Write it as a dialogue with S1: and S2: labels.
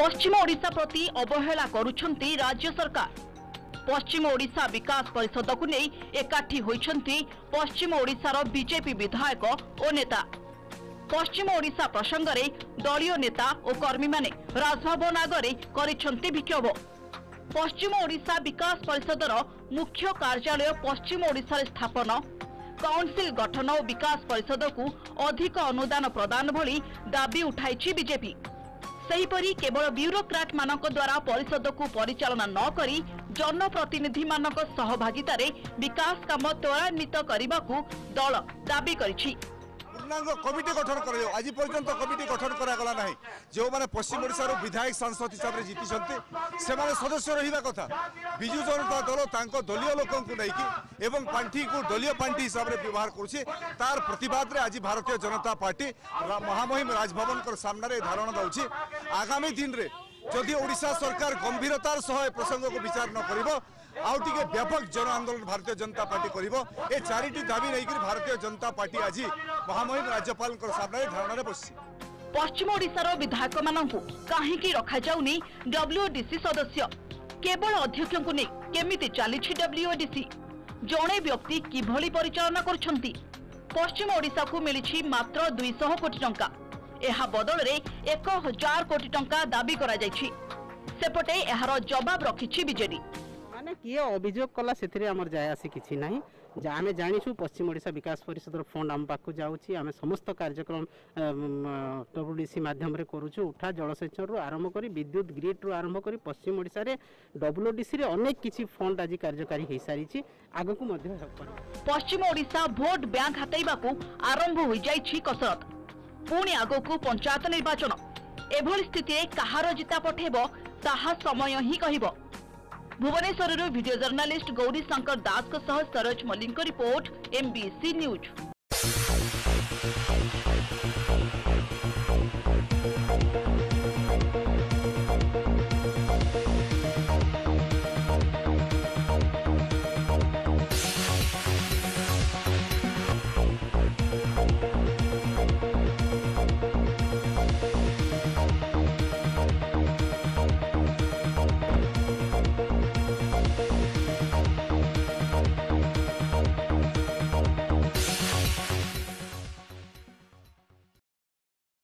S1: পশ্চিম ওড়িশা প্রতি অবহেলা করছেন রাজ্য সরকার পশ্চিম ওড়িশা বিকাশ পরিষদকু নেই একাঠি হয়েছেন পশ্চিম ওড়িশার বিজেপি বিধায়ক ও নেতা পশ্চিম ওড়িশা প্রসঙ্গে দলীয় নেতা ও কর্মী মানে রাজভবন আগরে করেছেন বিক্ষোভ পশ্চিম ওড়িশা বিকাশ পরিষদর মুখ্য কার্যালয় পশ্চিম ওড়িশার স্থাপন কাউন্সিল গঠন ও বিকাশ পরিষদকু অধিক অনুদান প্রদান ভি দাবি উঠাইছে বিজেপি ସେହିପରି କେବଳ ବ୍ୟୁରୋକ୍ରାଟମାନଙ୍କ ଦ୍ୱାରା ପରିଷଦକୁ ପରିଚାଳନା ନକରି ଜନପ୍ରତିନିଧିମାନଙ୍କ ସହଭାଗିତାରେ ବିକାଶ କାମ ତ୍ୱରାନ୍ୱିତ କରିବାକୁ ଦଳ ଦାବି କରିଛି
S2: পূর্ণাঙ্গ কমিটি গঠন করা আজ পর্যন্ত কমিটি গঠন করা গলা না যে পশ্চিম ওড়শার বিধায়ক সাংসদ হিসাবে জিতিছেন সে সদস্য রহবা কথা বিজু জনতা দল তাঁর দলীয় লোক এবং পাঠি দলীয় পাঠি হিসাবে ব্যবহার করছে তার প্রতবাদে আজ ভারতীয় জনতা পার্টি মহামহিম রাজভবন সামনে ধারণা দেছে আগামী দিনে যদি ওড়শা সরকার গম্ভীরতার সহ এ প্রসঙ্গক বিচার ন আউ টিকে ব্যাপক জন আন্দোলন ভারতীয় জনতা পার্টি করব এ চারিটি দাবি নেই ভারতীয় জনতা পার্টি আজ মহামহিম রাজ্যপাল সামনে ধারণার বসছে
S1: পশ্চিম ওড়িশার বিধায়ক মানুষ কী রখাযাওনি ডব্লুডিসি সদস্য কেবল অধ্যক্ষঙ্কু নেই কেমিতি চালিছি ডব্লুডিসি জনে ব্যক্তি কিভাবে পরিচালনা করছেন পশ্চিম ওড়িশাকু মিলিছি মাত্র দুইশহ কোটি টঙ্কা ଏହା ବଦଳରେ ଏକ ହଜାର କୋଟି ଟଙ୍କା ଦାବି କରାଯାଇଛି ସେପଟେ ଏହାର ଜବାବ ରଖିଛି ବିଜେଡି
S3: ମାନେ କିଏ ଅଭିଯୋଗ କଲା ସେଥିରେ ଆମର ଯାଏ ଆସି କିଛି ନାହିଁ ଯେ ଆମେ ଜାଣିଛୁ ପଶ୍ଚିମ ଓଡ଼ିଶା ବିକାଶ ପରିଷଦର ଫଣ୍ଡ ଆମ ପାଖକୁ ଯାଉଛି ଆମେ ସମସ୍ତ କାର୍ଯ୍ୟକ୍ରମ ସି ମାଧ୍ୟମରେ କରୁଛୁ ଉଠା ଜଳସେଚନରୁ ଆରମ୍ଭ କରି ବିଦ୍ୟୁତ ଗ୍ରିଡ଼ରୁ ଆରମ୍ଭ କରି ପଶ୍ଚିମ ଓଡ଼ିଶାରେ ଡବ୍ଲ୍ୟୁଡିସିରେ ଅନେକ କିଛି ଫଣ୍ଡ ଆଜି କାର୍ଯ୍ୟକାରୀ ହୋଇସାରିଛି ଆଗକୁ ମଧ୍ୟ
S1: ପଶ୍ଚିମ ଓଡ଼ିଶା ଭୋଟ ବ୍ୟାଙ୍କ ହାତେଇବାକୁ ଆରମ୍ଭ ହୋଇଯାଇଛି କସରତ ପୁଣି ଆଗକୁ ପଞ୍ଚାୟତ ନିର୍ବାଚନ ଏଭଳି ସ୍ଥିତିରେ କାହାର ଜିତା ପଠେଇବ ତାହା ସମୟ ହିଁ କହିବ Bhubaneswar video journalist Gauri Shankar Das Saroj Mallick report MBC news